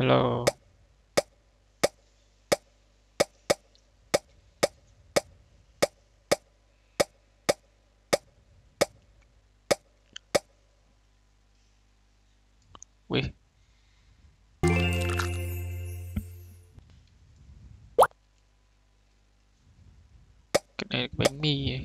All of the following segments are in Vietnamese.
Hello. Ui. Cái này là cái bánh mì ấy.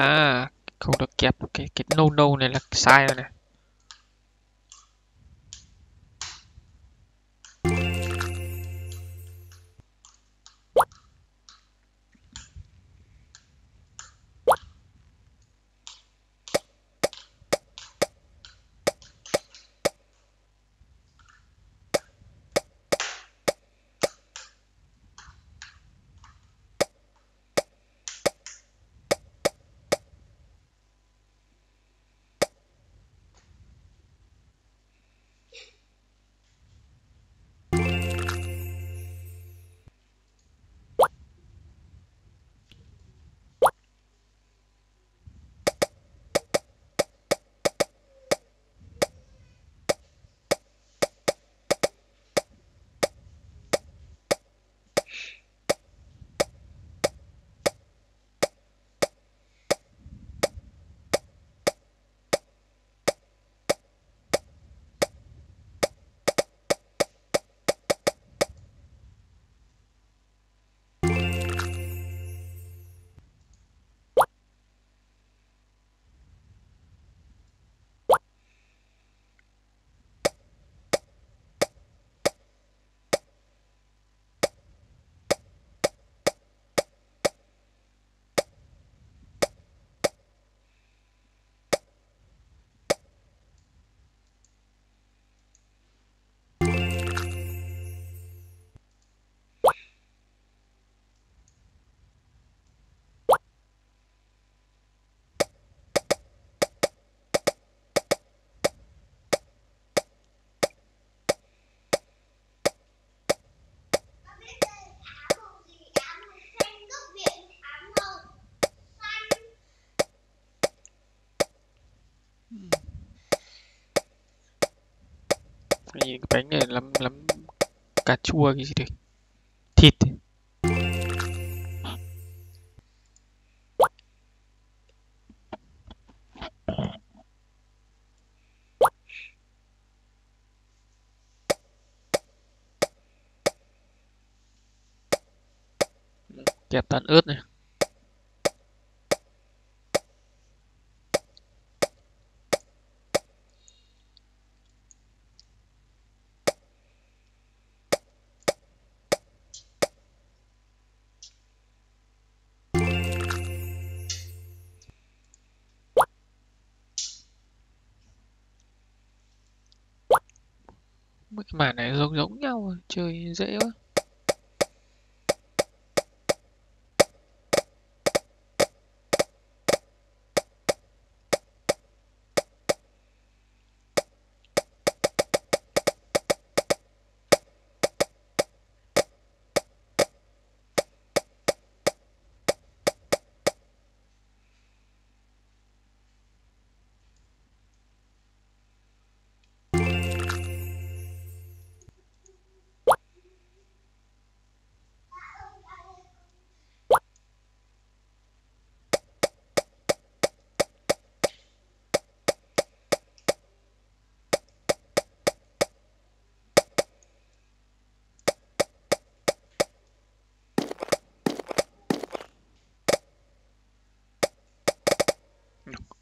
À, không được kẹp cái cái no no này là sai rồi này. Cái cái bánh này lắm lắm cà chua, cái gì đấy. Thịt. Kẹp tán ớt này. Mấy cái màn này giống giống nhau, chơi dễ quá.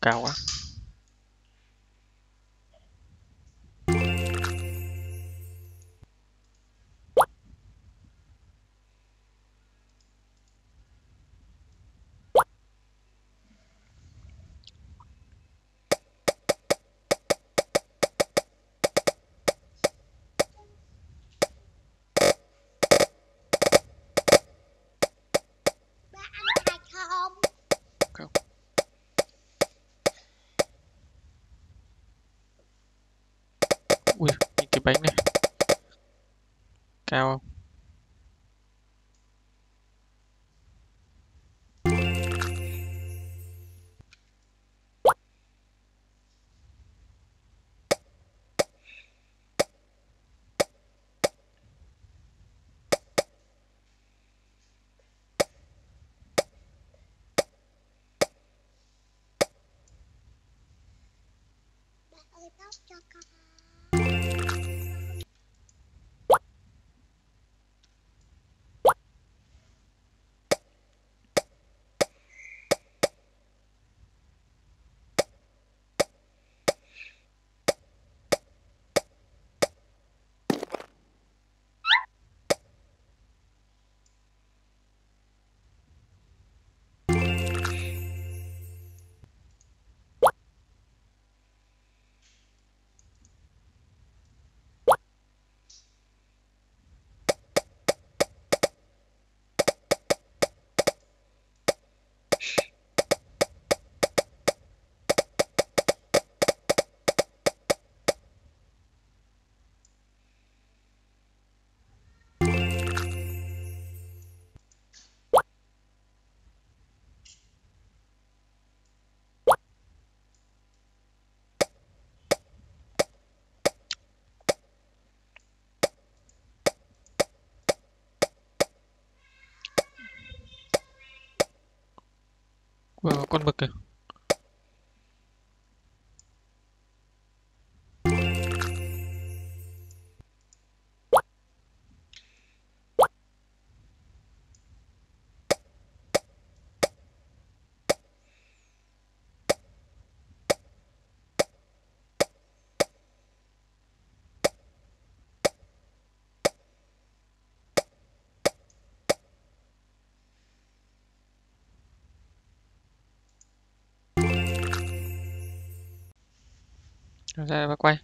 Cao quá. Cao không Bà Ui, con mực kìa. Ra và quay